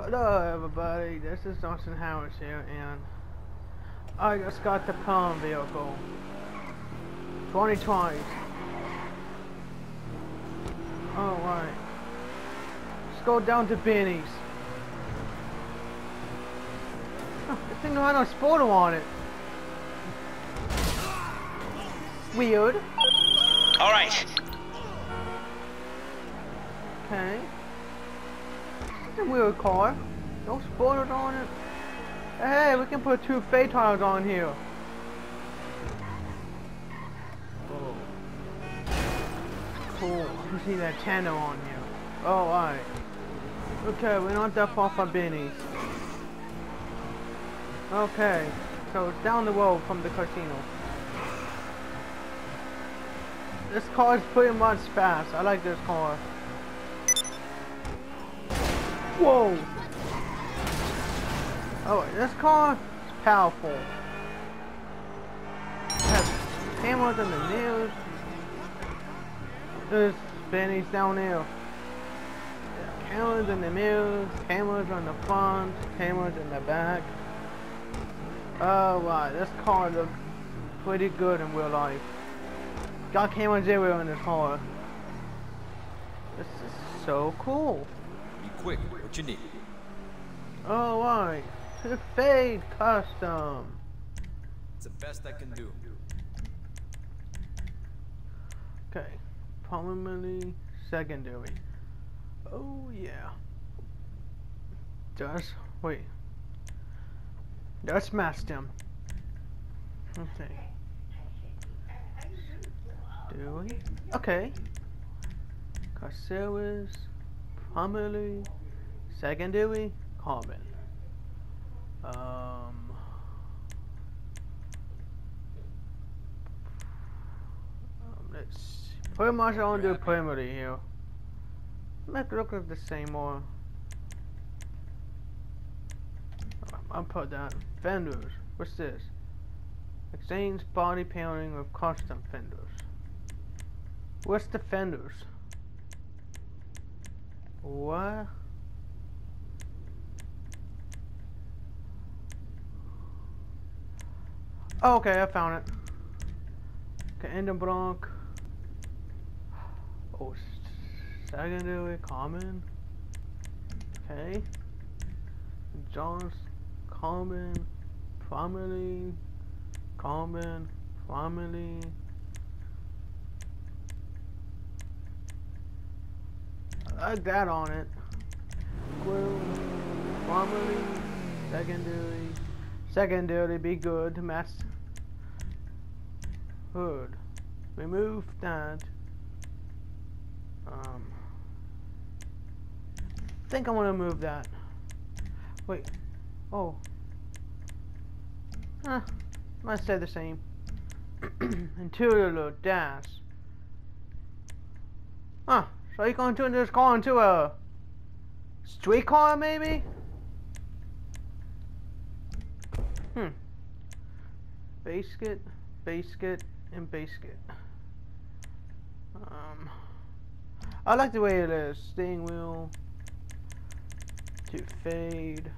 Hello everybody, this is Johnson Harris here and I just got the Palm vehicle. 2020 Alright Let's go down to Benny's. Oh, This thing don't have no spoiler on it. Weird. Alright Okay a weird car. No spoilers on it. Hey, we can put two Phaetons on here. Oh. Cool. You see that channel on here. Oh, alright. Okay, we're not that far from Benny's. Okay, so it's down the road from the casino. This car is pretty much fast. I like this car. Whoa! Oh, this car is powerful. Has cameras in the news. There's Benny's down there. Cameras in the mirrors, cameras on the front, cameras in the back. Oh wow, this car looks pretty good in real life. Got cameras everywhere in this car. This is so cool. Quick, what you need? Oh, alright. To Fade Custom. It's the best I can do. Okay. Primarily secondary. Oh, yeah. Does, wait. Match them. Okay. Do we? Okay. Caceres primarily, secondary, carbon. Um, um, let's see. pretty much to do primary here. Make it look like the same or I'll put that fenders. What's this? Exchange body painting of custom fenders. What's the fenders? What? Oh, okay, I found it. Okay, Enden Bronc. Oh, secondary, common. Okay. John's common, family, common, family. That on it. Family, secondary, secondary be good match hood. Remove that. Um, think I want to move that. Wait. Oh. Huh. Might stay the same. Interior dash. Huh. So you going to this car into a street car, maybe? Hmm. Basket, basket, and basket. Um, I like the way it is. Steering wheel to fade.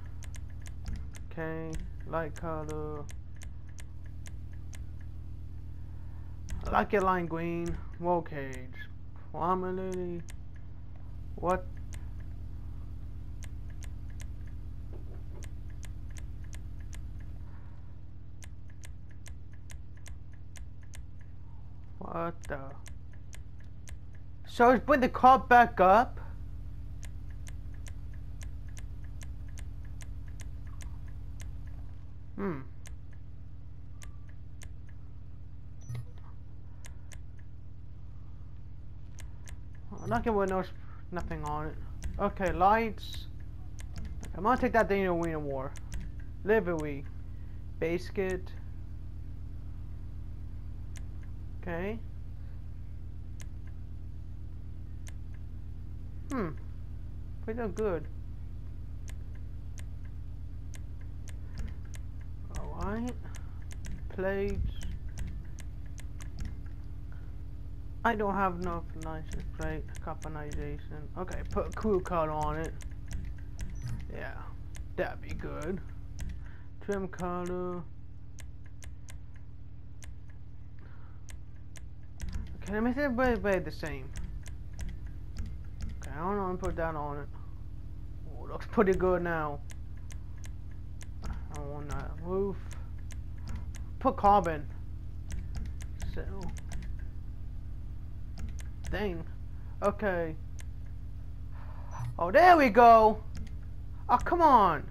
Okay, light color. I like it lime green. Roll cage. Prominently. What? What the? So it's put the car back up? Hmm. I'm not gonna no nothing on it. Okay, lights. I'm gonna take that to Wiener War. Livery. Basket. Okay. Hmm. Pretty good. Alright. Plates. I don't have enough license plate carbonization. Okay, put a crew card on it. Yeah. That'd be good. Trim color. Okay, let me see everybody the same. Okay, I don't know, put that on it. Oh, looks pretty good now. I want that roof. Put carbon. So. Dang. Okay. Oh, there we go. Oh, come on.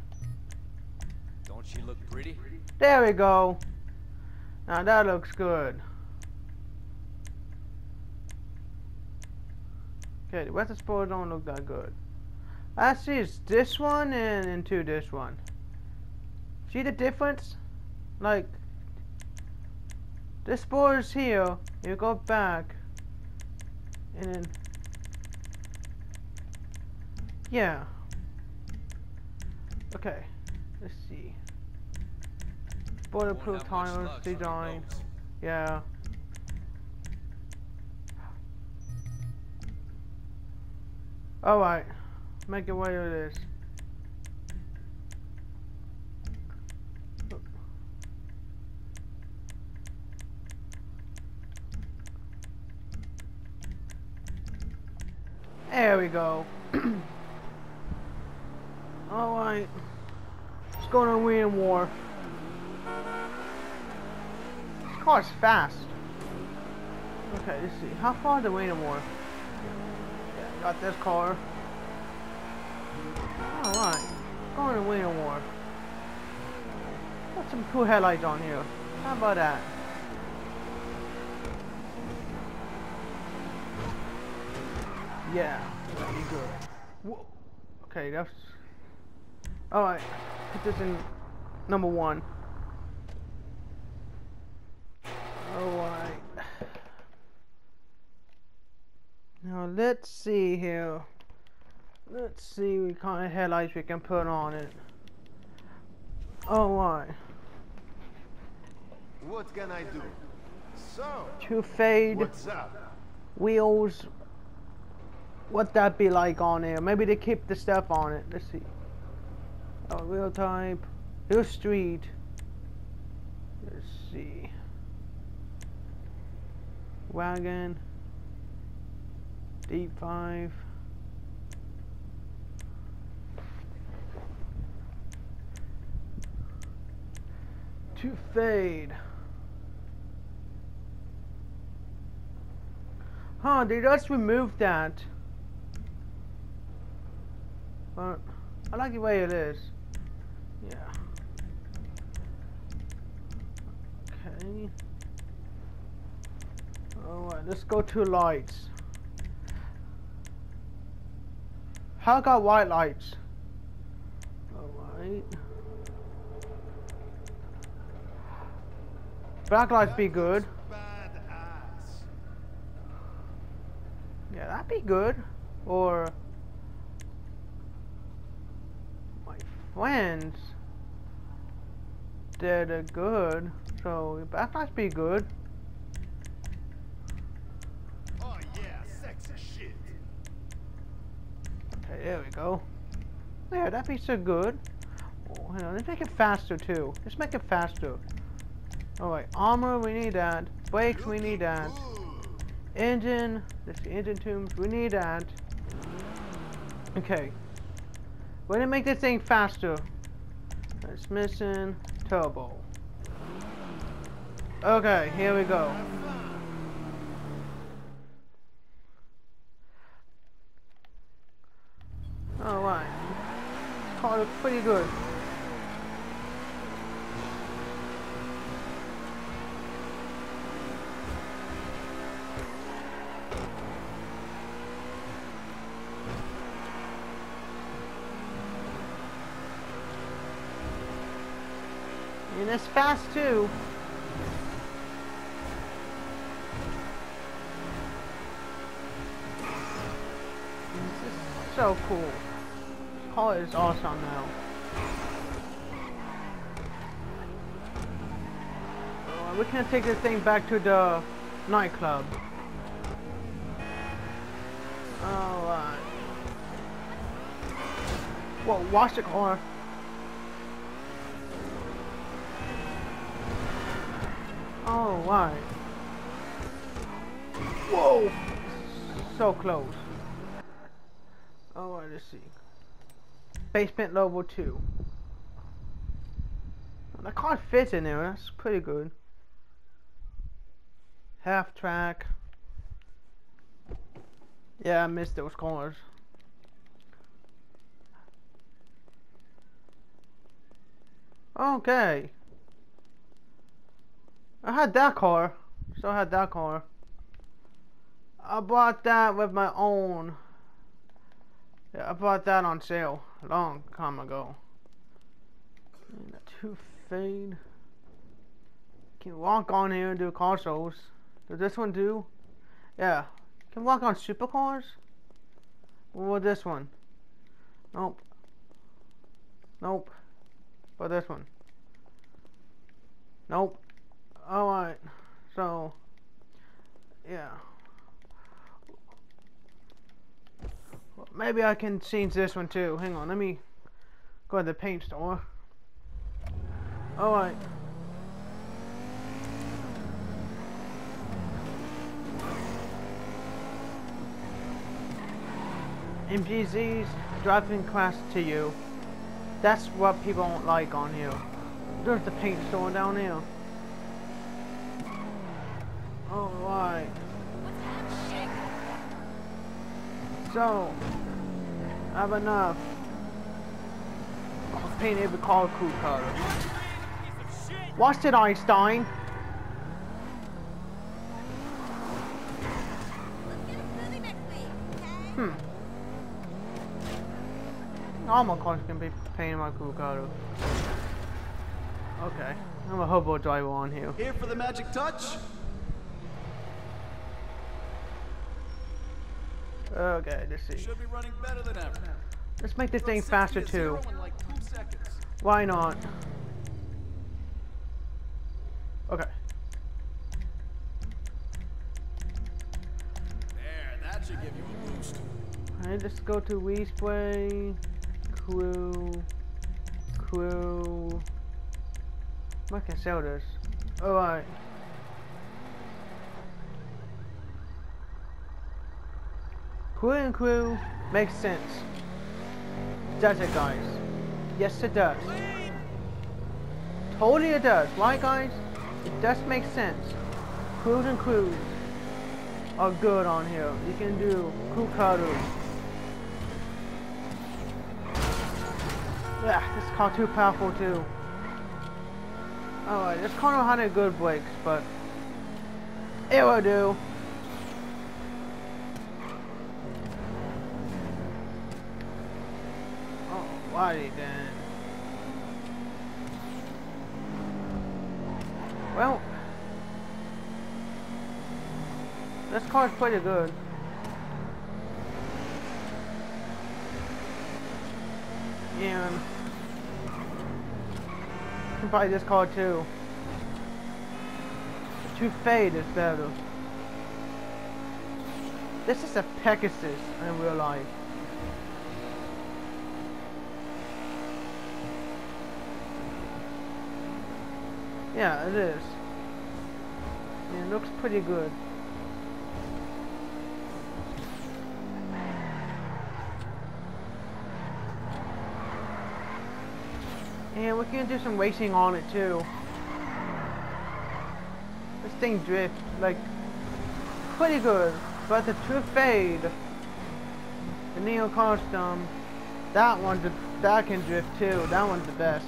Don't she look pretty? There we go. Now that looks good. Okay, the Western Sport don't look that good. Actually, it's this one and into this one. See the difference? Like, this board is here, you go back, and then, yeah. Okay, let's see. Bulletproof have much tires, luck on design, yeah. Alright, make it what it is. There we go. Alright. Let's go to Win War. This car's fast. Okay, let's see. How far the Win War? Yeah, got this car. Alright. Going to Win War. Got some cool headlights on here. How about that? Yeah, pretty good. Whoa. Okay, that's. Oh, Alright, put this in number one. Alright. Now let's see here. Let's see what kind of headlights we can put on it. Alright. What can I do? So, Two fade what's up? wheels. What that be like on there? Maybe they keep the stuff on it. Let's see. Oh, wheel type. Hill Street. Let's see. Wagon. Deep five. To fade. Huh, they just removed that. But I like the way it is. Yeah. Okay. Alright, let's go to lights. How got white lights? Alright. Black lights be good. Badass. Yeah, that'd be good. Or my friends, they're the good. So that must be good. Oh yeah, sexy shit. Okay, there we go. Yeah, that'd be so good. Oh, hang on, let's make it faster too. Let's make it faster. Alright, armor, we need that. Brakes, we need that. Engine, let's see, engine tubes, we need that. Okay. We're gonna make this thing faster. It's missing turbo. Okay, here we go. Alright. Looks pretty good. It's fast too. This is so cool. This car is awesome now. Uh, we can take this thing back to the nightclub. Alright. Whoa, watch the car. Oh, why? Whoa! So close. Oh, let's see. Basement level 2. I can't fit in there, that's pretty good. Half track. Yeah, I missed those corners. Okay. I had that car. Still had that car. I bought that with my own. Yeah, I bought that on sale a long time ago. And a two fade. Can walk on here and do car shows. Does this one do? Yeah. Can walk on supercars? What this one? Nope. Nope. But this one? Nope. Alright. So, yeah. Maybe I can change this one too. Hang on, let me go to the paint store. Alright. MGZ's driving class to you. That's what people don't like on you. There's the paint store down here. Alright. So, I have enough. I'll paint every car crew color. Watch it, Einstein. Hmm. All my cars can be painted my cool color. Okay, I'm a hobo driver on here. Here for the magic touch? Okay, let's see. Should be running better than ever. Let's make this thing faster too. like. Why not? Okay. There, that should give you a boost. Alright, let's go to Wii Spray, Crew, Crew. I can sell this. Alright. Crew and Crew makes sense. Does it, guys? Yes, it does. Totally it does. Why, guys? It does make sense. Crews and Crews are good on here. You can do cutters. Yeah, this car too powerful too. Alright, this car don't have any good brakes, but it will do. Righty then. Well, this car's pretty good. And you can buy this car too. Too fade is better. This is a Pegasus in real life. Yeah, it is. It looks pretty good. And we can do some racing on it too. This thing drifts like pretty good, but the True Fade, the Neo Custom, that one that can drift too. That one's the best.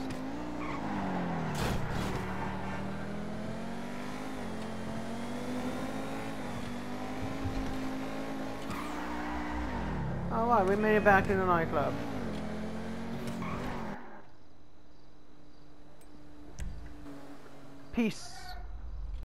Alright, we made it back to the nightclub. Peace.